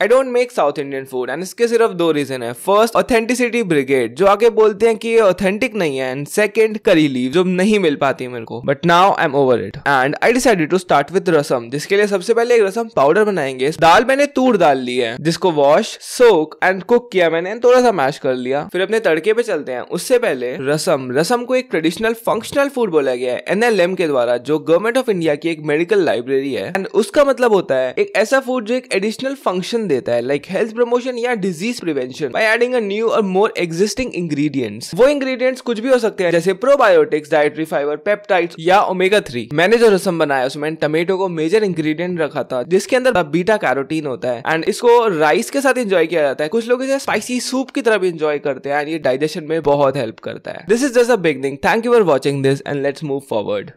I don't make South Indian food and इसके सिर्फ़ दो रीजन है फ़र्स्ट ऑथेंटिसिटी ब्रिगेड जो आगे बोलते हैं कि ये ऑथेंटिक नहीं है एंड सेकंड करी लीव जो नहीं मिल पाती मेरे को but now I am over it and I decided to start with rasam जिसके लिए सबसे पहले एक रसम पाउडर बनाएँगे दाल मैंने तूर दाल ली है जिसको वॉश सोक एंड कुक किया मैंने थोड़ा सा मैश कर लिया फिर अपने तड़के पे चलते हैं उससे पहले रसम रसम को एक ट्रेडिशनल फंक्शनल फ़ूड बोला गया है एनएलएम के द्वारा जो गवर्नमेंट ऑफ़ इंडिया की एक मेडिकल लाइब्रेरी है एंड उसका मतलब होता है एक ऐसा फ़ूड जो एक एडिशनल फ़ंक्शन देता है लाइक हेल्थ प्रमोशन या disease prevention by adding a new और मोर एग्जिस्टिंग इंग्रेडिएंट्स वो इंग्रेडिएंट्स कुछ भी हो सकते हैं, जैसे प्रोबायोटिक्स डायट्री फाइबर पेप्टाइड्स या ओमेगा थ्री मैंने जो रसम बनाया, उसमें टमेटो को मेजर इंग्रेडिएंट रखा था, जिसके अंदर बीटा कैरोटीन होता है एंड इसको राइस के साथ इंजॉय किया जाता है। कुछ लोग इसे स्पाइसी सूप की तरह भी एंजॉय करते हैं एंड ये डाइजेशन में बहुत हेल्प करता है। This is just a beginning thank you for watching this and let's move forward